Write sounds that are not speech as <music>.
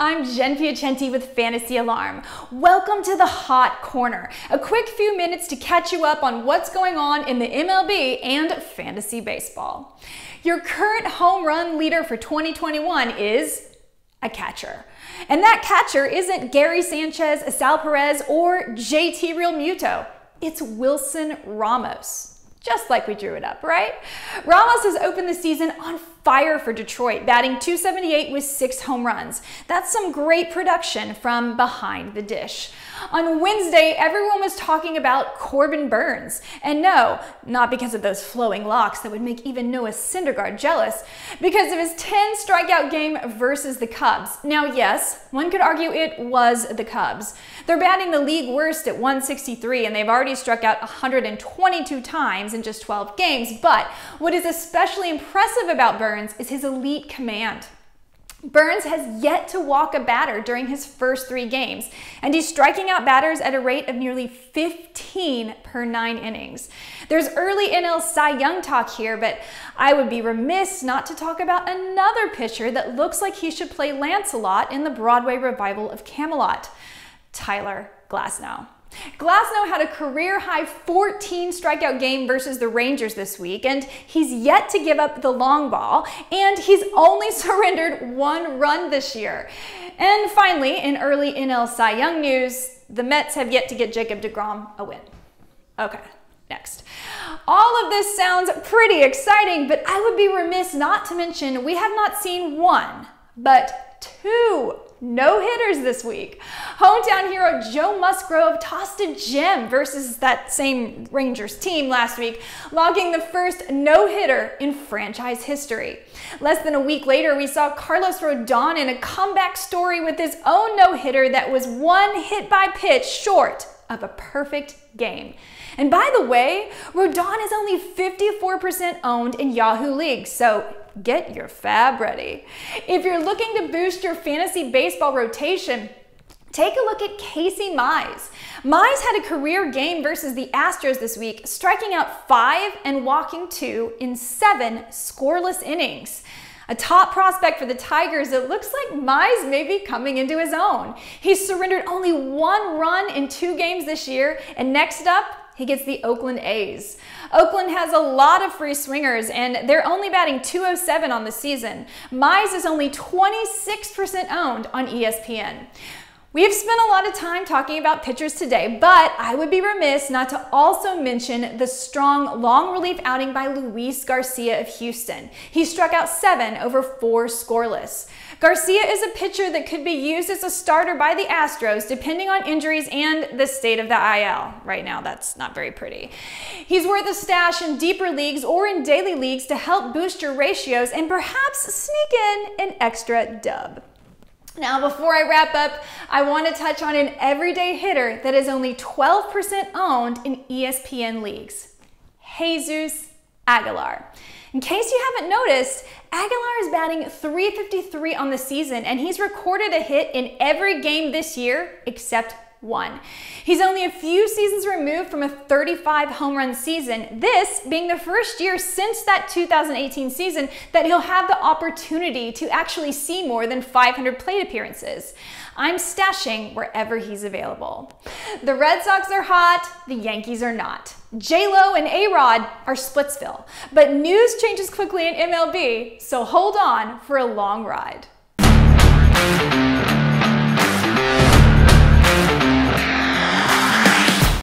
I'm Jen Piacenti with Fantasy Alarm. Welcome to the Hot Corner, a quick few minutes to catch you up on what's going on in the MLB and fantasy baseball. Your current home run leader for 2021 is a catcher. And that catcher isn't Gary Sanchez, Sal Perez, or JT Realmuto. It's Wilson Ramos just like we drew it up, right? Ramos has opened the season on fire for Detroit, batting 278 with six home runs. That's some great production from behind the dish. On Wednesday, everyone was talking about Corbin Burnes. And no, not because of those flowing locks that would make even Noah Syndergaard jealous, because of his 10 strikeout game versus the Cubs. Now, yes, one could argue it was the Cubs. They're batting the league worst at 163, and they've already struck out 122 times in just 12 games. But what is especially impressive about Burnes is his elite command. Burnes has yet to walk a batter during his first three games, and he's striking out batters at a rate of nearly 15 per nine innings. There's early NL Cy Young talk here, but I would be remiss not to talk about another pitcher that looks like he should play Lancelot in the Broadway revival of Camelot, Tyler Glasnow. Glasnow had a career high 14 strikeout game versus the Rangers this week, and he's yet to give up the long ball, and he's only <laughs> surrendered one run this year. And finally, in early NL Cy Young news, the Mets have yet to get Jacob DeGrom a win. Okay, next. All of this sounds pretty exciting, but I would be remiss not to mention we have not seen one, but two no hitters this week. Hometown hero Joe Musgrove tossed a gem versus that same Rangers team last week, logging the first no hitter in franchise history. Less than a week later, we saw Carlos Rodon in a comeback story with his own no hitter that was one hit by pitch short of a perfect game. And by the way, Rodon is only 54% owned in Yahoo League, so get your FAAB ready. If you're looking to boost your fantasy baseball rotation, Take a look at Casey Mize. Mize had a career game versus the Astros this week, striking out five and walking two in seven scoreless innings. A top prospect for the Tigers, it looks like Mize may be coming into his own. He's surrendered only one run in two games this year, and next up, he gets the Oakland A's. Oakland has a lot of free swingers, and they're only batting 207 on the season. Mize is only 26% owned on ESPN. We have spent a lot of time talking about pitchers today, but I would be remiss not to also mention the strong long relief outing by Luis Garcia of Houston. He struck out seven over four scoreless. Garcia is a pitcher that could be used as a starter by the Astros depending on injuries and the state of the IL. Right now, that's not very pretty. He's worth a stash in deeper leagues or in daily leagues to help boost your ratios and perhaps sneak in an extra dub. Now, before I wrap up, I want to touch on an everyday hitter that is only 12% owned in ESPN leagues Jesus Aguilar. In case you haven't noticed, Aguilar is batting 353 on the season, and he's recorded a hit in every game this year except one. He's only a few seasons removed from a 35 home run season, this being the first year since that 2018 season that he'll have the opportunity to actually see more than 500 plate appearances. I'm stashing wherever he's available. The Red Sox are hot, the Yankees are not. J-Lo and A-Rod are Splitsville, but news changes quickly in MLB, so hold on for a long ride. Thank you.